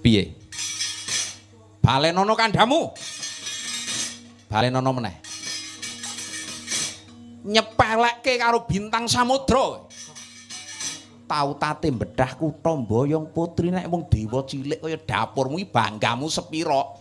Piye? Balenono kandamu. Balenono meneh. Nyepelekke karo bintang samudra. Tau tate bedah kutha Boyong Putri nek mung dewa cilik kaya dapurmu banggamu sepira?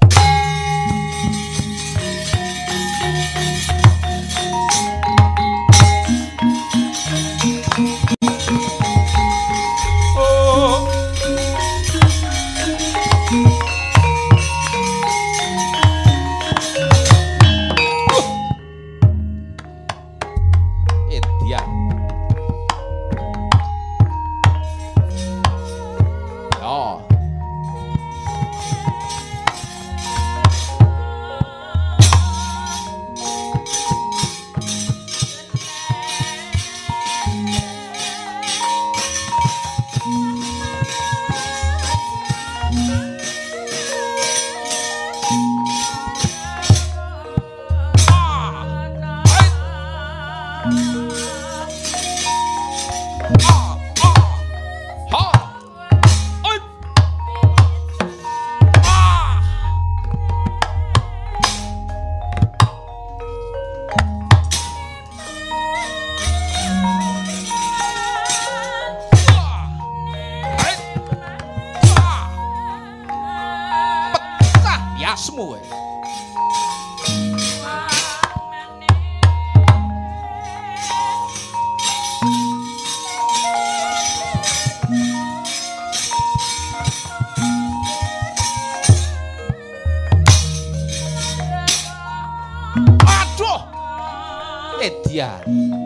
God.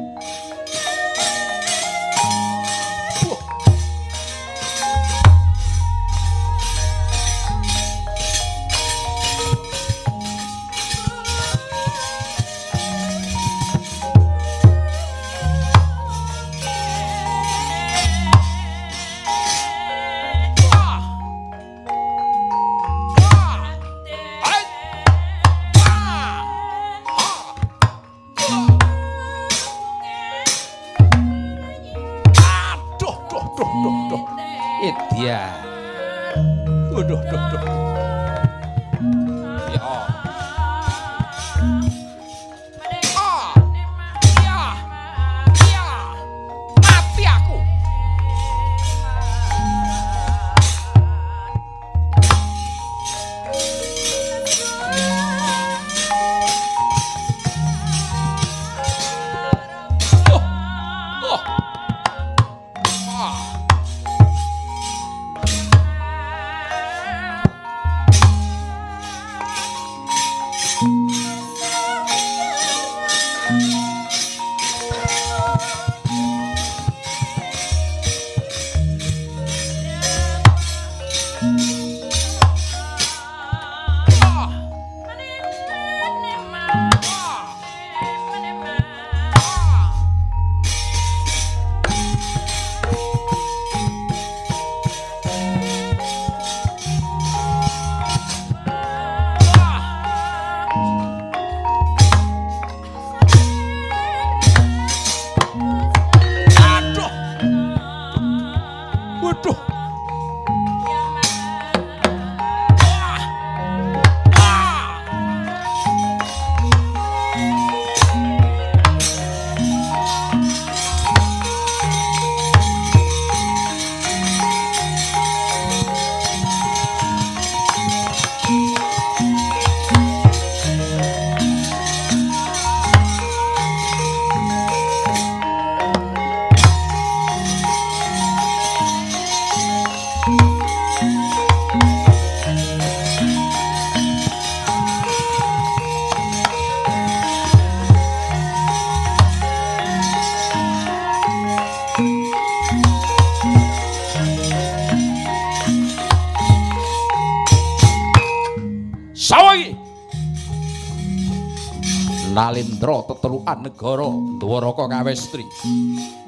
Nalindra tetelukan negara Dwaraka Kawestri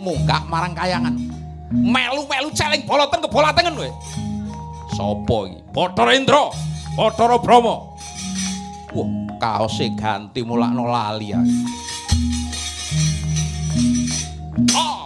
munggah marang kayangan. Melu-melu celing boloten kebolatengen kowe sapa iki? Bathara Indra Bathara Brahma wah kaose ganti mulakno lali ae. Ah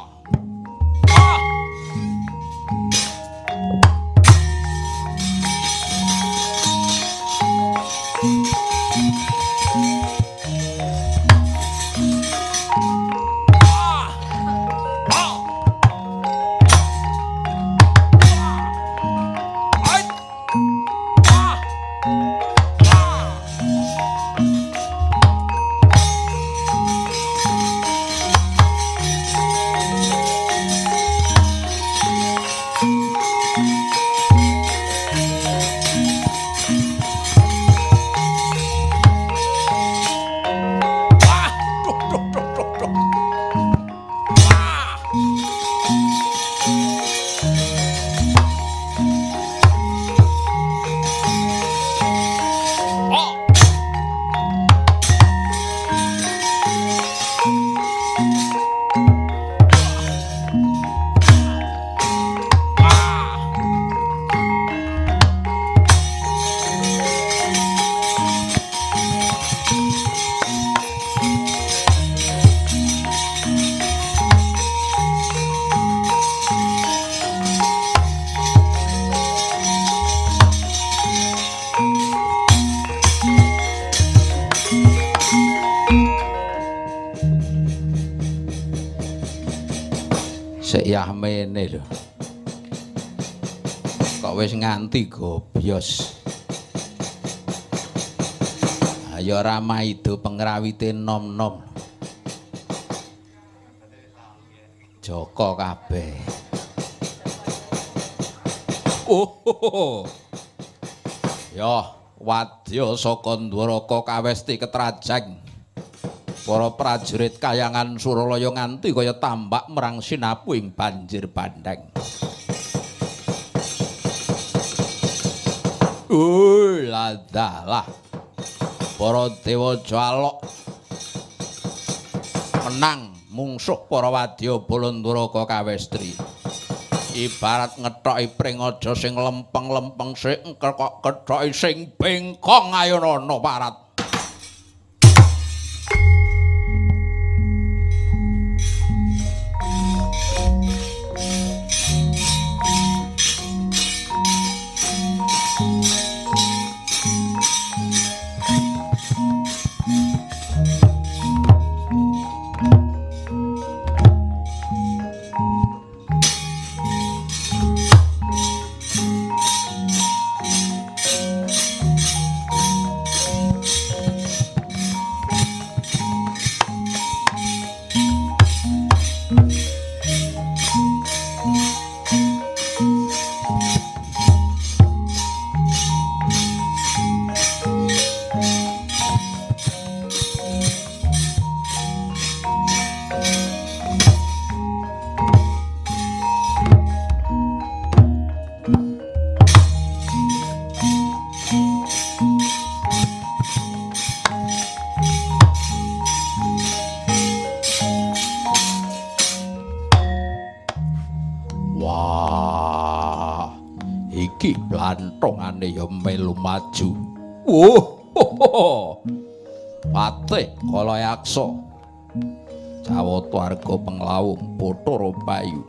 Sik yahmene lho. Kok wis nganti gobyos. Ayo ora maido pengrawite nom-nom. Joko kabeh. Oh. Yo, wadya saka Ndwaraka kawesti ketrajang. Para prajurit kayangan Suralaya nganti kaya tambak merang sinapu ing banjir bandeng. Uh, ladalah. Para dewa jalok menang mungsuh para wadya Balanduraka kawestri. Ibarat ngethoki pringaja sing lempeng-lempeng sing kok kethoki sing bengkong ayana parat. Melu maju. Woh, patih kala yaksa. Jawata arga penglawung Bathara Bayu.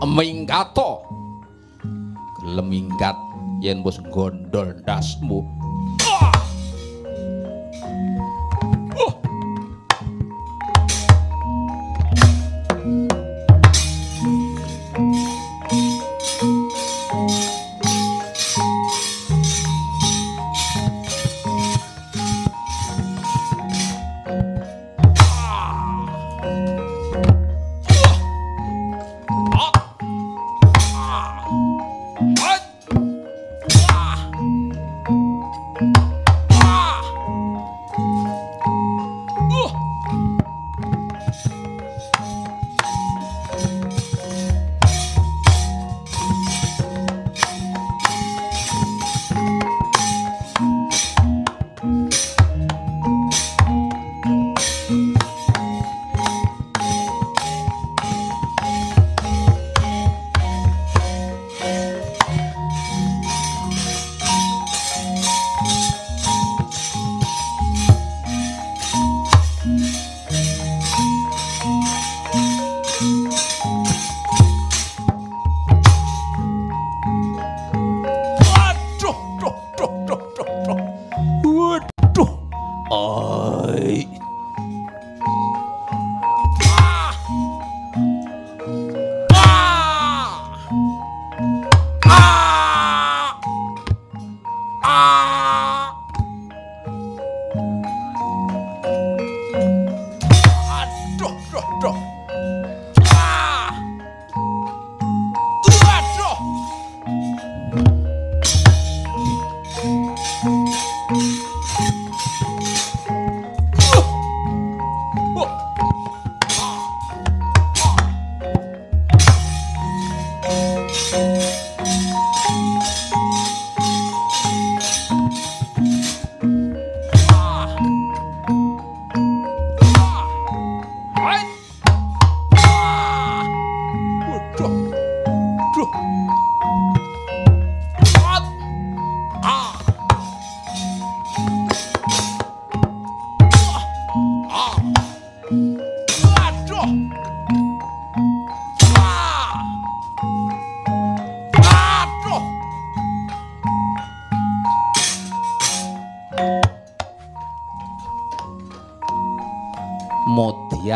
Eminggato. Gelem minggat yen wis gondol ndasmu.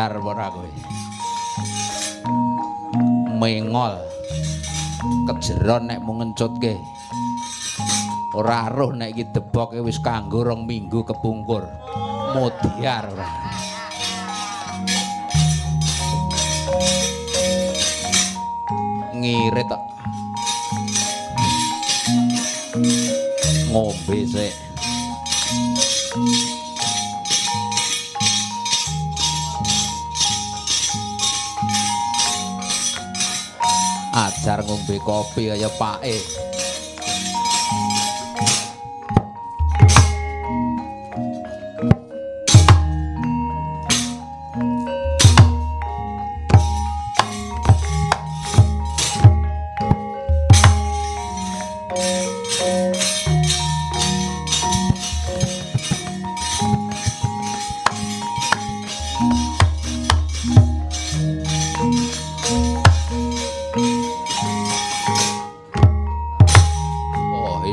Modiar ora kowe. mengol. Kejeron nek mung ngencutke ora aruh nek iki deboke wis kanggo rong minggu kepungkur. Modiar ora. Ngirit tok. Ngombe sik ajar ngombe kopi kaya pake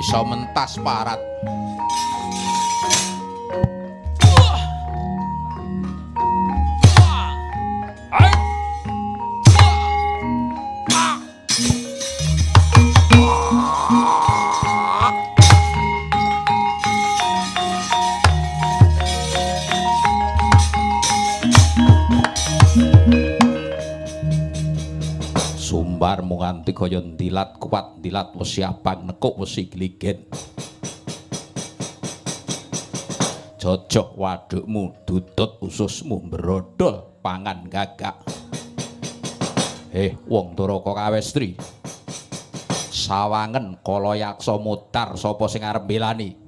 iso mentas parat. Mung nganti kaya ndilat kuat ndilat wesi abang nekuk wesi gligen jojok wadukmu dudut ususmu brodol pangan gagak. Eh wong Doraka Kawestri sawangen kala yaksa mutar sapa sing arep belani